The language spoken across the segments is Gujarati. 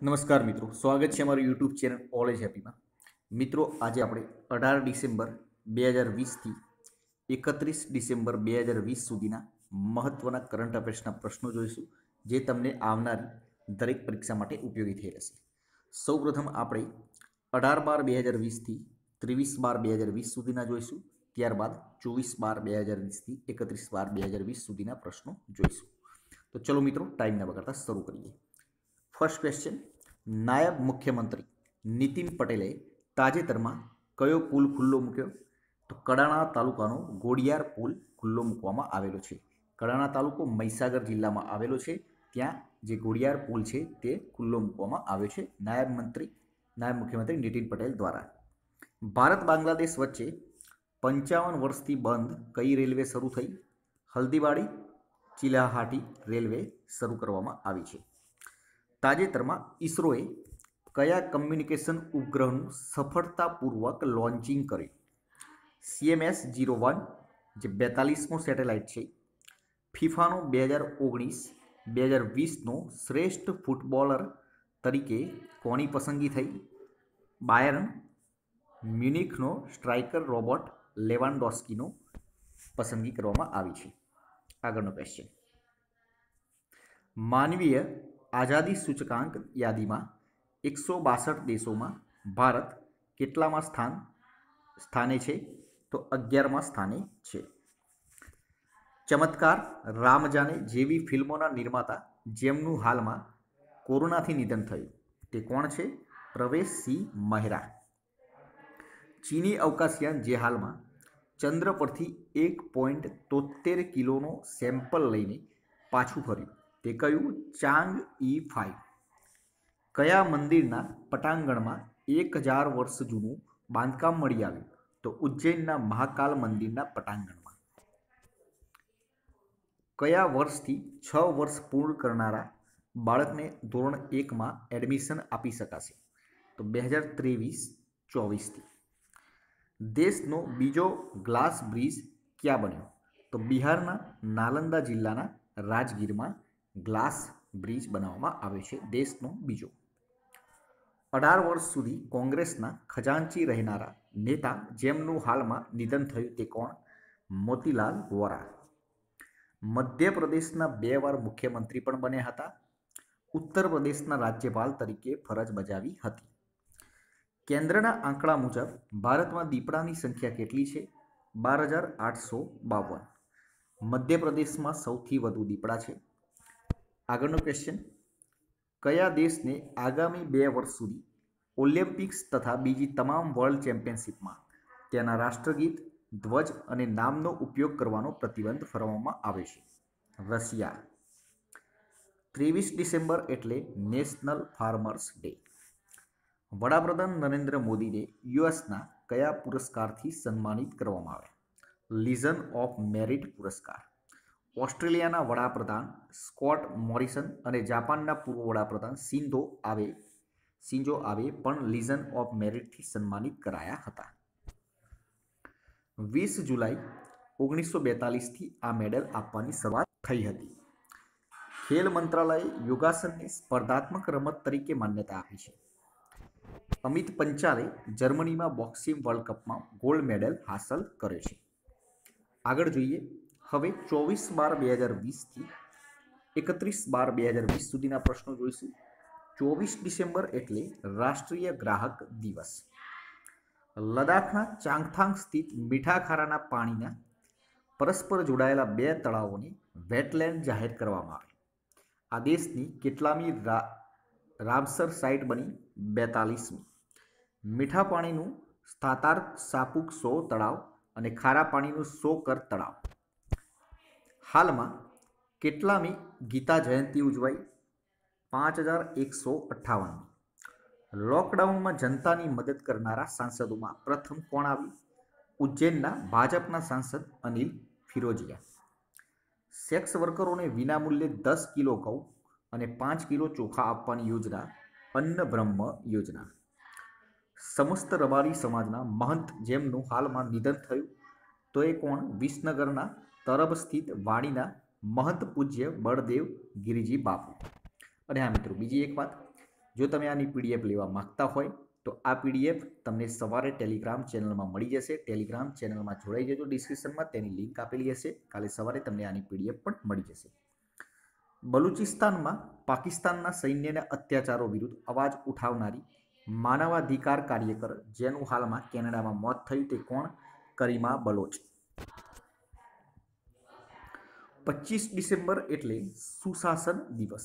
નમસ્કાર મિત્રો, સ્વાગત છે અમારું યુટ્યુબ ચેનલ ઓલેજ હેપીમાં મિત્રો, આજે આપણે અઢાર ડિસેમ્બર બે હજાર વીસથી એકત્રીસ ડિસેમ્બર બે હજાર વીસ સુધીના મહત્ત્વના કરંટ અફેર્સના પ્રશ્નો જોઈશું, જે તમને આવનારી દરેક પરીક્ષા માટે ઉપયોગી થઈ રહેશે. સૌપ્રથમ આપણે અઢાર બાર બે હજાર વીસથી ત્રેવીસ બાર બે હજાર વીસ સુધીના જોઈશું, ત્યારબાદ ચોવીસ બાર બે હજાર વીસથી એકત્રીસ બાર બે હજાર વીસ સુધીના પ્રશ્નો જોઈશું. તો ચલો મિત્રો ટાઈમ ના બગાડતા શરૂ કરીએ. ફર્સ્ટ ક્વેશ્ચન નાયબ મુખ્યમંત્રી નીતિન પટેલે તાજેતરમાં કયો પુલ ખુલ્લો મૂક્યો? તો કડાણા તાલુકાનો ગોડિયાર પુલ ખુલ્લો મૂકવામાં આવેલો છે. કડાણા તાલુકો મહીસાગર જિલ્લામાં આવેલો છે. ત્યાં જે ગોડિયાર પુલ છે તે ખુલ્લો મૂકવામાં આવ્યો છે નાયબ મંત્રી, નાયબ મુખ્યમંત્રી નીતિન પટેલ દ્વારા. ભારત બાંગ્લાદેશ વચ્ચે પંચાવન વર્ષથી બંધ કઈ રેલવે શરૂ થઈ? હલ્દીવાડી ચિલાહાટી રેલવે શરૂ કરવામાં આવી છે. તાજેતરમાં ઇસરોએ કયા કમ્યુનિકેશન ઉપગ્રહનું સફળતાપૂર્વક લોન્ચિંગ કર્યું? સીએમએસ જીરો વન, જે બેતાલીસમો સેટેલાઇટ છે. ફિફાનો બે હજાર ઓગણીસ, બે હજાર વીસનો શ્રેષ્ઠ ફૂટબોલર તરીકે કોની પસંદગી થઈ? બાયરન મ્યુનિકનો સ્ટ્રાઇકર રોબોટ લેવાન્ડોસ્કીનો પસંદગી કરવામાં આવી છે. આગળનો ક્વેશ્ચન માનવીય આઝાદી સૂચકાંક યાદીમાં એકસો બાસઠ દેશોમાં ભારત કેટલામાં સ્થાન, સ્થાને છે? તો અગિયારમાં સ્થાને છે. ચમત્કાર રામજાને જેવી ફિલ્મોના નિર્માતા જેમનું હાલમાં કોરોનાથી નિધન થયું. તે કોણ છે? પ્રવેશ સિંહ મહેરા. ચીની અવકાશયાન જે હાલમાં ચંદ્ર પરથી એક પોઈન્ટ તોતેર કિલોનો સેમ્પલ લઈને પાછું ફર્યું. તે કયું ચાંગ ઈ ફાઈવ કયા મંદિરના પટાંગણમાં એક હજાર વર્ષ જૂનું બાંધકામ મળી આવ્યું? તો ઉજ્જૈનના મહાકાલ મંદિરના પટાંગણમાં. કયા વર્ષથી છ વર્ષ પૂર્ણ કરનારા બાળકને ધોરણ એકમાં એડમિશન આપી શકાશે? તો બે હજાર ત્રેવીસ ચોવીસથી. દેશનો બીજો ગ્લાસ બ્રિજ ક્યાં બન્યો? તો બિહારના નાલંદા જિલ્લાના રાજગીરમાં ગ્લાસ બ્રિજ બનાવવામાં આવ્યો છે દેશનો બીજો. અઢાર વર્ષ સુધી કોંગ્રેસના ખજાનચી રહેનારા નેતા જેમનું હાલમાં નિધન થયું તે કોણ? મોતીલાલ વોરા. મધ્યપ્રદેશના બે વાર મુખ્યમંત્રી પણ બન્યા હતા. ઉત્તર પ્રદેશના રાજ્યપાલ તરીકે ફરજ બજાવી હતી. કેન્દ્રના આંકડા મુજબ ભારતમાં દીપડાની સંખ્યા કેટલી છે? બાર હજાર આઠસો બાવન. મધ્યપ્રદેશમાં સૌથી વધુ દીપડા છે. આગળનો ક્વેશ્ચન કયા દેશને આગામી બે વર્ષ સુધી ઓલિમ્પિક્સ તથા બીજી તમામ વર્લ્ડ ચેમ્પિયનશિપમાં તેના રાષ્ટ્રગીત, ધ્વજ અને નામનો ઉપયોગ કરવાનો પ્રતિબંધ ફરવામાં આવે છે? રશિયા. ત્રેવીસ ડિસેમ્બર એટલે નેશનલ ફાર્મર્સ ડે વડાપ્રધાન નરેન્દ્ર મોદીને યુએસના કયા પુરસ્કારથી સન્માનિત કરવામાં આવે? લિઝન ઓફ મેરિટ પુરસ્કાર. ઓસ્ટ્રેલિયાના વડાપ્રધાન સ્કોટ મોરિસન અને જાપાનના પૂર્વ વડાપ્રધાન સિન્ધો આવે સિન્જો આવે પણ લિઝન ઓફ મેરિટથી સન્માનિત કરાયા હતા. વીસ જુલાઈ ઓગણીસો બેતાલીસથી આ મેડલ આપવાની શરૂઆત થઈ હતી. ખેલ મંત્રાલયે યોગાસનને સ્પર્ધાત્મક રમત તરીકે માન્યતા આપી છે. અમિત પંચાલે જર્મનીમાં બોક્સિંગ વર્લ્ડ કપમાં ગોલ્ડ મેડલ હાંસલ કર્યો છે. આગળ જોઈએ હવે ચોવીસ બાર બે હજાર વીસથી એકત્રીસ બાર બે હજાર વીસ સુધીના પ્રશ્નો જોઈશું. ચોવીસ ડિસેમ્બર એટલે રાષ્ટ્રીય ગ્રાહક દિવસ. લદાખના ચાંગથાંગ સ્થિત મીઠાખારાના પાણીના પરસ્પર જોડાયેલા બે તળાવોને વેટલેન્ડ જાહેર કરવામાં આવે. આ દેશની કેટલામી રામસર સાઇટ બની બેતાલીસમી. મીઠા પાણીનું સ્થાતાર સાપુક સો તળાવ અને ખારા પાણીનું સોકર તળાવ. હાલમાં કેટલામી ગીતા જયંતિ ઉજવાઈ? પાંચ હજાર એકસો અઠ્ઠાવનમી લોકડાઉનમાં જનતાની મદદ કરનારા સાંસદોમાં પ્રથમ કોણ આવ્યું ઉજ્જૈનના ભાજપના સાંસદ અનિલ ફિરોજિયા. સેક્સ વર્કરોને વિનામૂલ્યે દસ કિલો ઘઉં અને પાંચ કિલો ચોખા આપવાની યોજના, અન્ન બ્રહ્મ યોજના. સમસ્ત રબારી સમાજના મહંત જેમનું હાલમાં નિધન થયું, તો એ કોણ? વિસનગરના તરબ સ્થિત વાણીના મહંત પૂજ્ય બળદેવ ગિરિજી બાપુ. અને હા મિત્રો, બીજી એક વાત. જો તમે આની પીડીએફ લેવા માંગતા હોય, તો આ પીડીએફ તમને સવારે ટેલિગ્રામ ચેનલમાં મળી જશે. ટેલિગ્રામ ચેનલમાં જોડાઈ જજો ડિસ્ક્રિપ્શનમાં, તેની લિંક આપેલી હશે. કાલે સવારે તમને આની પીડીએફ પણ મળી જશે. બલુચિસ્તાનમાં પાકિસ્તાનના સૈન્યના અત્યાચારો વિરુદ્ધ અવાજ ઉઠાવનારી માનવાધિકાર કાર્યકર જેનું હાલમાં કેનેડામાં મોત થયું તે કોણ? કરીમા બલોચ. પચીસ ડિસેમ્બર એટલે સુશાસન દિવસ.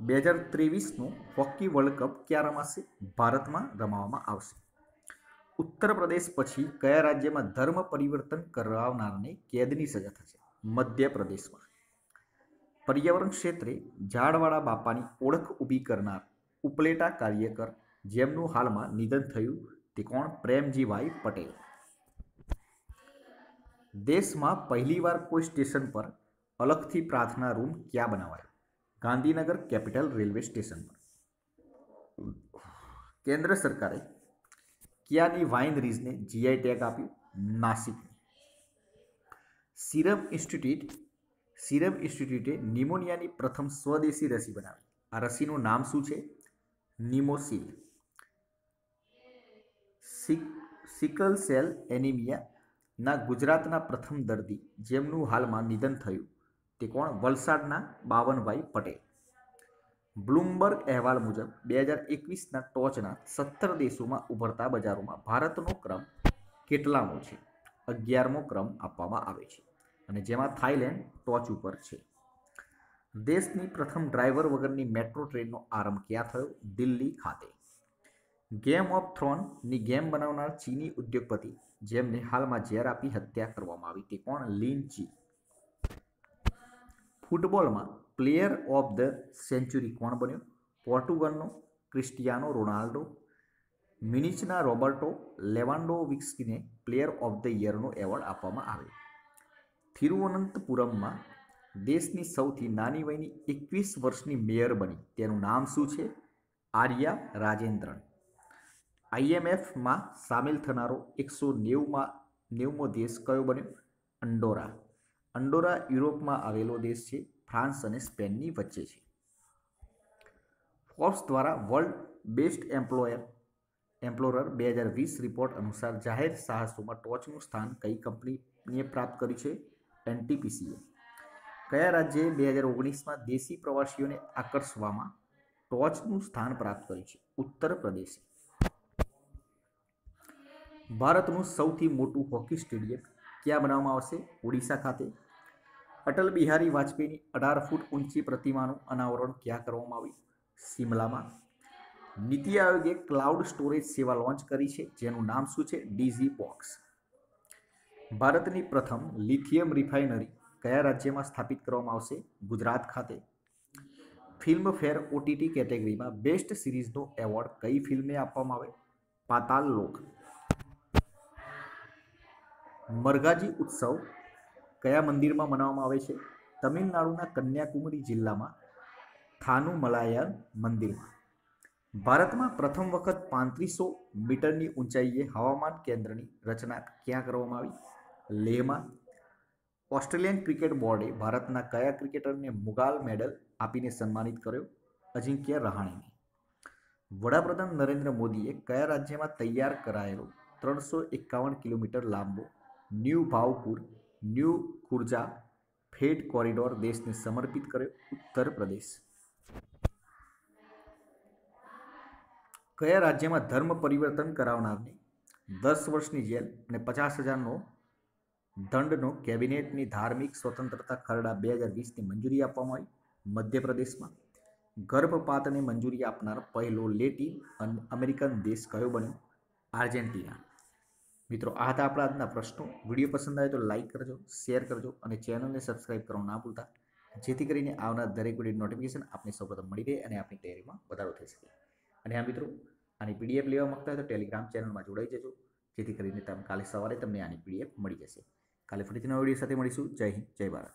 બે હજાર ત્રેવીસનો હોકી વર્લ્ડ કપ ક્યાં રમાશે? ભારતમાં રમાવામાં આવશે. ઉત્તર પ્રદેશ પછી કયા રાજ્યમાં ધર્મ પરિવર્તન કરાવનારને કેદની સજા થશે? મધ્યપ્રદેશમાં પર્યાવરણ ક્ષેત્રે ઝાડવાળા બાપાની ઓળખ ઊભી કરનાર ઉપલેટા કાર્યકર જેમનું હાલમાં નિધન થયું તે કોણ? પ્રેમજીભાઈ પટેલ. દેશમાં પહેલીવાર કોઈ સ્ટેશન પર અલગથી પ્રાર્થના રૂમ ક્યાં બનાવાયો? ગાંધીનગર કેપિટલ રેલવે સ્ટેશન પર. કેન્દ્ર સરકારે કિયાની વાઇન રીઝને જીઆઈ ટેગ આપ્યું? નાસિકની. સિરમ ઇન્સ્ટિટ્યૂટ, સિરમ ઇન્સ્ટિટ્યૂટે નિમોનિયાની પ્રથમ સ્વદેશી રસી બનાવી. આ રસીનું નામ શું છે? નિમોસિલ. સિકલ સેલ એનિમિયાના ગુજરાતના પ્રથમ દર્દી જેમનું હાલમાં નિધન થયું તે કોણ? વલસાડના બાવનભાઈ પટેલ. બ્લુમબર્ગ અહેવાલ મુજબ બે હજાર એકવીસના ટોચના સત્તર દેશોમાં ઉભરતા બજારોમાં ભારતનો ક્રમ કેટલામો છે? અગિયારમો ક્રમ આપવામાં આવે છે અને જેમાં થાઇલેન્ડ ટોચ ઉપર છે. દેશની પ્રથમ ડ્રાઈવર વગરની મેટ્રો ટ્રેનનો આરંભ ક્યાં થયો? દિલ્હી ખાતે. ગેમ ઓફ થ્રોનની ગેમ બનાવનાર ચીની ઉદ્યોગપતિ જેમને હાલમાં ઝેર આપી હત્યા કરવામાં આવી તે કોણ? લીન ચી ફૂટબોલમાં પ્લેયર ઓફ ધ સેન્ચુરી કોણ બન્યો? પોર્ટુગલનો ક્રિસ્ટિયાનો રોનાલ્ડો, મિનિચના રોબર્ટો લેવાન્ડોવિક્સકીને પ્લેયર ઓફ ધ યરનો એવોર્ડ આપવામાં આવે થિરુવનંતપુરમમાં દેશની સૌથી નાની વયની એકવીસ વર્ષની મેયર બની. તેનું નામ શું છે? આર્યા રાજેન્દ્રન. આઈએમએફમાં સામેલ થનારો એકસો નેવુંમાં, નેવુંમો દેશ કયો બન્યો? અંડોરા. અંડોરા યુરોપમાં આવેલો દેશ છે, ફ્રાન્સ અને સ્પેનની વચ્ચે છે. ફોર્બ્સ દ્વારા વર્લ્ડ બેસ્ટ એમ્પ્લોયર, એમ્પ્લોરર બે હજાર વીસ રિપોર્ટ અનુસાર જાહેર સાહસોમાં ટોચનું સ્થાન કઈ કંપનીએ પ્રાપ્ત કર્યું છે? એનટીપીસીએ. કયા રાજ્યે બે હજાર ઓગણીસમાં દેશી પ્રવાસીઓને આકર્ષવામાં ટોચનું સ્થાન પ્રાપ્ત કર્યું છે? ઉત્તર પ્રદેશે. ભારતનું સૌથી મોટું હોકી સ્ટેડિયમ ક્યાં બનાવવામાં આવશે? ઓડિશા ખાતે. અટલ બિહારી વાજપેયીની અઢાર ફૂટ ઊંચી પ્રતિમાનું અનાવરણ ક્યાં કરવામાં આવ્યું? શિમલામાં. નીતિ આયોગે ક્લાઉડ સ્ટોરેજ સેવા લોન્ચ કરી છે, જેનું નામ શું છે? DigiBox. ભારતની પ્રથમ લિથિયમ રિફાઇનરી કયા રાજ્યમાં સ્થાપિત કરવામાં આવશે? ગુજરાત ખાતે. ફિલ્મફેર ઓટીટી કેટેગરીમાં બેસ્ટ સિરીઝનો એવોર્ડ કઈ ફિલ્મને આપવામાં આવે? પાતાલ લોક. મરઘાજી ઉત્સવ કયા મંદિરમાં મનાવવામાં આવે છે? તમિલનાડુના કન્યાકુમારી જિલ્લામાં થાનુમલાયર મંદિરમાં. ભારતમાં પ્રથમ વખત પાંત્રીસો મીટરની ઊંચાઈએ હવામાન કેન્દ્રની રચના ક્યાં કરવામાં આવી? લેહમાં. ઓસ્ટ્રેલિયન ક્રિકેટ બોર્ડે ભારતના કયા ક્રિકેટરને મુગાલ મેડલ આપીને સન્માનિત કર્યો? અજિંક્ય રહાણેને. વડાપ્રધાન નરેન્દ્ર મોદીએ કયા રાજ્યમાં તૈયાર કરાયેલો ત્રણસો એકાવન કિલોમીટર લાંબો new Bhaupur, new Khurja, freight corridor દેશને સમર્પિત કર્યો. ઉત્તર પ્રદેશ. કયા રાજ્યમાં ધર્મ પરિવર્તન કરાવનારને દસ વર્ષની જેલ અને પચાસ હજારનો દંડનો કેબિનેટની ધાર્મિક સ્વતંત્રતા ખરડા બે હજાર વીસની મંજૂરી આપવામાં આવી. મધ્યપ્રદેશમાં ગર્ભપાતને મંજૂરી આપનાર પહેલો લેટિન અમેરિકન દેશ કયો બન્યો? આર્જેન્ટિના. મિત્રો, આ હતા આપણા આજના પ્રશ્નો. વીડિયો પસંદ આવે તો લાઇક કરજો શેર કરજો અને ચેનલને સબસ્ક્રાઇબ કરવાનું ના ભૂલતા. જેથી કરીને આવનાર દરેક વીડિયો નોટિફિકેશન આપને સૌપ્રથમ મળી રહે અને આપની તૈયારીમાં વધારો થઈ શકે. અને આ મિત્રો, આની પીડીએફ લેવા માગતા હોય તો ટેલિગ્રામ ચેનલમાં જોડાઈ જજો. જેથી કરીને તમે કાલે સવારે તમને આની પીડીએફ મળી જશે. કાલે ફરીથી નવા વીડિયો સાથે મળીશું. જય હિન્દ, જય ભારત.